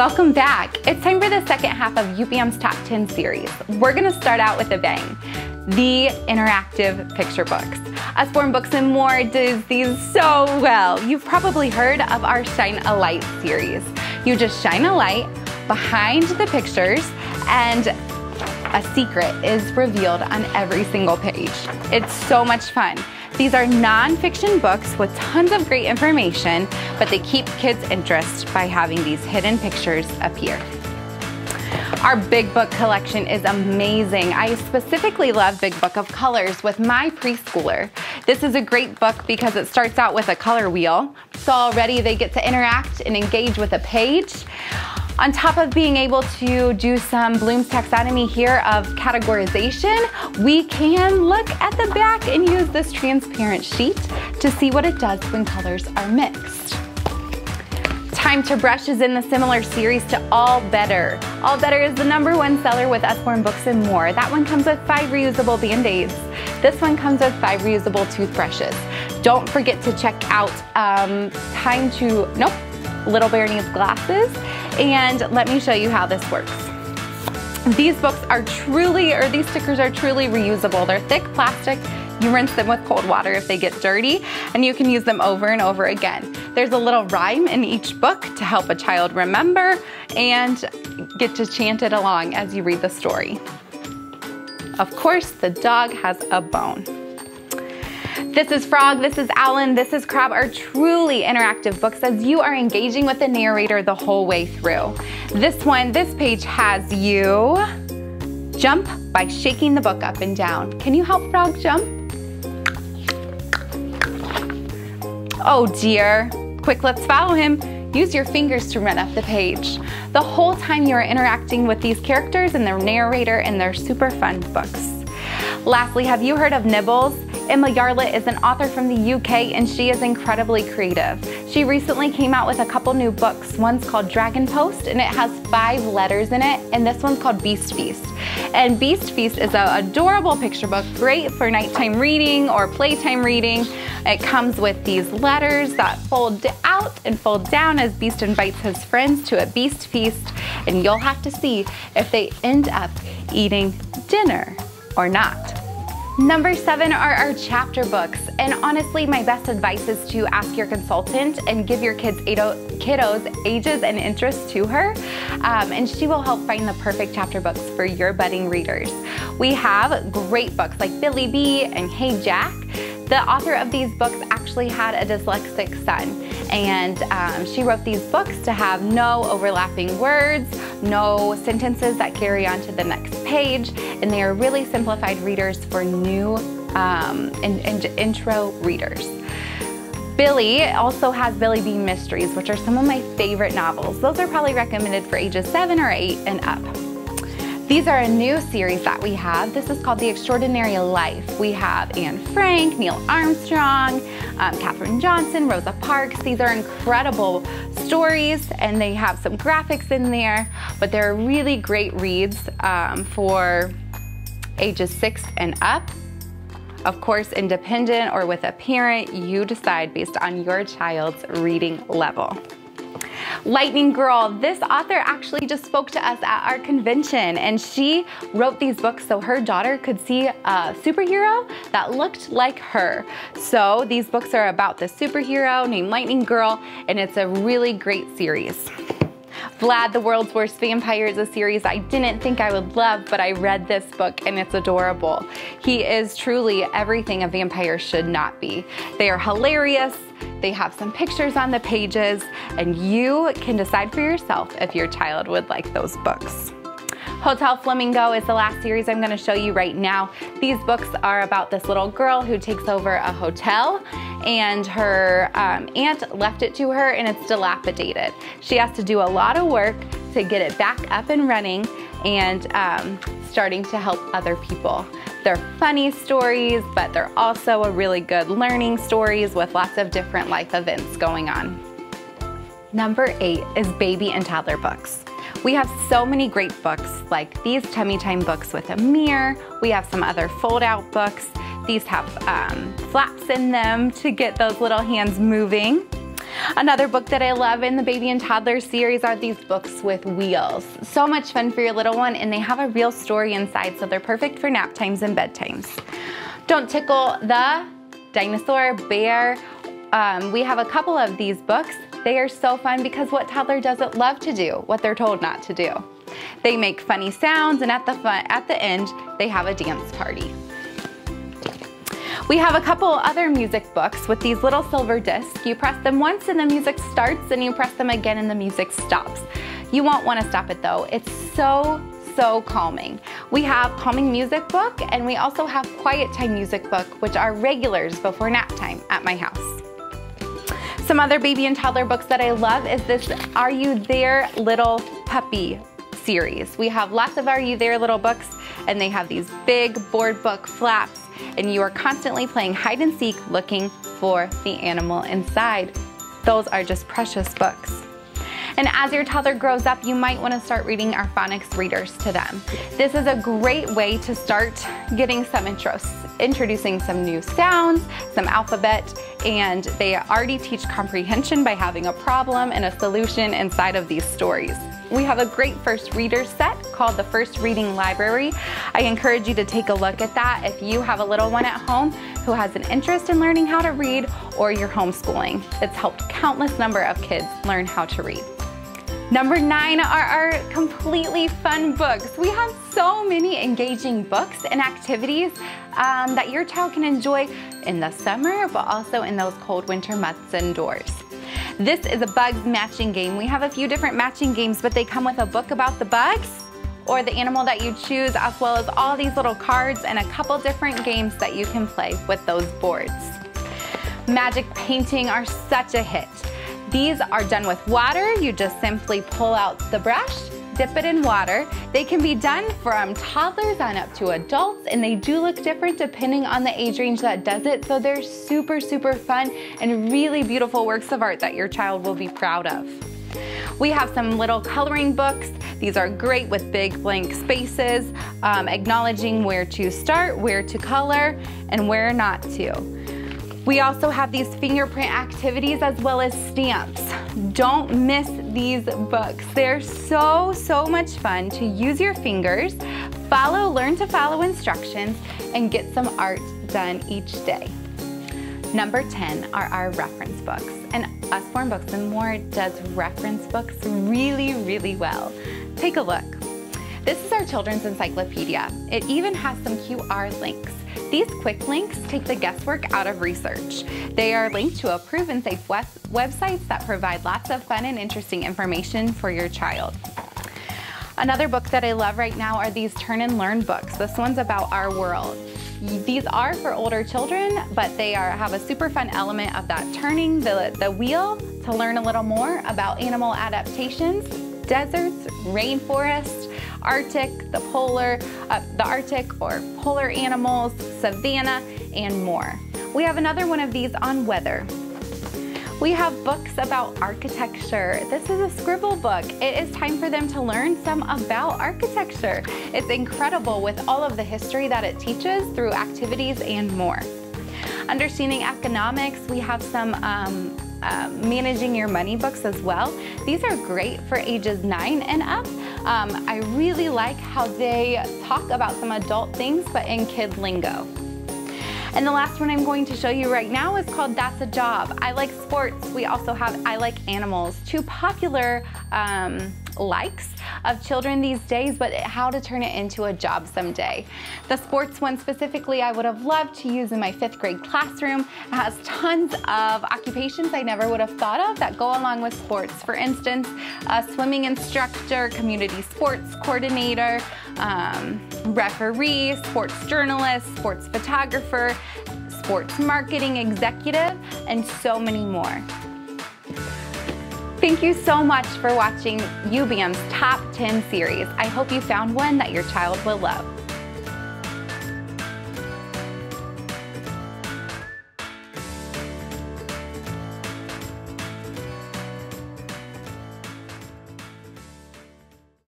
Welcome back. It's time for the second half of UBAM's Top 10 series. We're gonna start out with a bang. The interactive picture books. Usborne Books and More does these so well. You've probably heard of our Shine a Light series. You just shine a light behind the pictures and a secret is revealed on every single page. It's so much fun. These are nonfiction books with tons of great information, but they keep kids' interest by having these hidden pictures appear. Our Big Book collection is amazing. I specifically love Big Book of Colors with my preschooler. This is a great book because it starts out with a color wheel. So already they get to interact and engage with a page. On top of being able to do some Bloom's taxonomy here of categorization, we can look at the back and use this transparent sheet to see what it does when colors are mixed. Time to Brush is in the similar series to All Better. All Better is the number one seller with Usborne Books and More. That one comes with five reusable Band-Aids. This one comes with five reusable toothbrushes. Don't forget to check out um, Time to, nope, Little Bear Needs Glasses and let me show you how this works. These books are truly, or these stickers are truly reusable. They're thick plastic. You rinse them with cold water if they get dirty, and you can use them over and over again. There's a little rhyme in each book to help a child remember and get to chant it along as you read the story. Of course, the dog has a bone. This is Frog, this is Alan, this is Crab are truly interactive books as you are engaging with the narrator the whole way through. This one, this page has you jump by shaking the book up and down. Can you help Frog jump? Oh dear. Quick, let's follow him. Use your fingers to run up the page. The whole time you are interacting with these characters and their narrator and their super fun books. Lastly, have you heard of Nibbles? Emma Yarlett is an author from the UK and she is incredibly creative. She recently came out with a couple new books. One's called Dragon Post and it has five letters in it and this one's called Beast Feast. And Beast Feast is an adorable picture book, great for nighttime reading or playtime reading. It comes with these letters that fold out and fold down as Beast invites his friends to a Beast Feast and you'll have to see if they end up eating dinner or not. Number seven are our chapter books. And honestly, my best advice is to ask your consultant and give your kids kiddos ages and interests to her. Um, and she will help find the perfect chapter books for your budding readers. We have great books like Billie B and Hey Jack. The author of these books actually had a dyslexic son and um, she wrote these books to have no overlapping words, no sentences that carry on to the next page, and they are really simplified readers for new um, and, intro readers. Billie also has Billie B Mysteries, which are some of my favorite novels. Those are probably recommended for ages seven or eight and up. These are a new series that we have. This is called The Extraordinary Life. We have Anne Frank, Neil Armstrong, um, Katherine Johnson, Rosa Parks. These are incredible stories and they have some graphics in there, but they're really great reads um, for ages six and up. Of course, independent or with a parent, you decide based on your child's reading level. Lightning Girl, this author actually just spoke to us at our convention and she wrote these books so her daughter could see a superhero that looked like her. So these books are about the superhero named Lightning Girl and it's a really great series. Vlad, the World's Worst Vampire is a series I didn't think I would love, but I read this book and it's adorable. He is truly everything a vampire should not be. They are hilarious, they have some pictures on the pages, and you can decide for yourself if your child would like those books. Hotel Flamingo is the last series I'm gonna show you right now. These books are about this little girl who takes over a hotel and her um, aunt left it to her and it's dilapidated. She has to do a lot of work to get it back up and running and um, starting to help other people. They're funny stories, but they're also a really good learning stories with lots of different life events going on. Number eight is baby and toddler books. We have so many great books like these Tummy Time books with a mirror. We have some other fold out books. These have um, flaps in them to get those little hands moving. Another book that I love in the baby and toddler series are these books with wheels. So much fun for your little one and they have a real story inside so they're perfect for nap times and bedtimes. Don't Tickle the Dinosaur Bear. Um, we have a couple of these books. They are so fun because what toddler doesn't love to do what they're told not to do? They make funny sounds and at the, fun, at the end, they have a dance party. We have a couple other music books with these little silver discs. You press them once and the music starts and you press them again and the music stops. You won't want to stop it though. It's so, so calming. We have calming music book and we also have quiet time music book, which are regulars before nap time at my house. Some other baby and toddler books that I love is this Are You There Little Puppy series. We have lots of Are You There Little books and they have these big board book flaps and you are constantly playing hide and seek looking for the animal inside. Those are just precious books. And as your toddler grows up, you might want to start reading our phonics readers to them. This is a great way to start getting some interest, introducing some new sounds, some alphabet, and they already teach comprehension by having a problem and a solution inside of these stories. We have a great first reader set called the First Reading Library. I encourage you to take a look at that if you have a little one at home who has an interest in learning how to read or you're homeschooling. It's helped countless number of kids learn how to read. Number nine are our completely fun books. We have so many engaging books and activities um, that your child can enjoy in the summer, but also in those cold winter months indoors. This is a bugs matching game. We have a few different matching games, but they come with a book about the bugs or the animal that you choose, as well as all these little cards and a couple different games that you can play with those boards. Magic painting are such a hit. These are done with water. You just simply pull out the brush dip it in water. They can be done from toddlers on up to adults and they do look different depending on the age range that does it. So they're super, super fun and really beautiful works of art that your child will be proud of. We have some little coloring books. These are great with big blank spaces, um, acknowledging where to start, where to color, and where not to. We also have these fingerprint activities as well as stamps. Don't miss these books. They're so, so much fun to use your fingers, follow, learn to follow instructions, and get some art done each day. Number 10 are our reference books. And Usborne Books and More does reference books really, really well. Take a look. This is our children's encyclopedia. It even has some QR links. These quick links take the guesswork out of research. They are linked to approved and safe websites that provide lots of fun and interesting information for your child. Another book that I love right now are these Turn and Learn books. This one's about our world. These are for older children, but they are have a super fun element of that turning the, the wheel to learn a little more about animal adaptations, deserts, rainforests, Arctic, the polar, uh, the Arctic or polar animals, savanna, and more. We have another one of these on weather. We have books about architecture. This is a scribble book. It is time for them to learn some about architecture. It's incredible with all of the history that it teaches through activities and more. Understanding economics, we have some um, uh, managing your money books as well. These are great for ages nine and up. Um, I really like how they talk about some adult things, but in kid lingo. And the last one I'm going to show you right now is called That's a Job. I like sports. We also have I like animals. Two popular um, likes of children these days, but how to turn it into a job someday. The sports one specifically I would have loved to use in my fifth grade classroom. It has tons of occupations I never would have thought of that go along with sports. For instance, a swimming instructor, community sports coordinator, um, referee, sports journalist, sports photographer, sports marketing executive, and so many more. Thank you so much for watching UBAM's Top 10 series. I hope you found one that your child will love.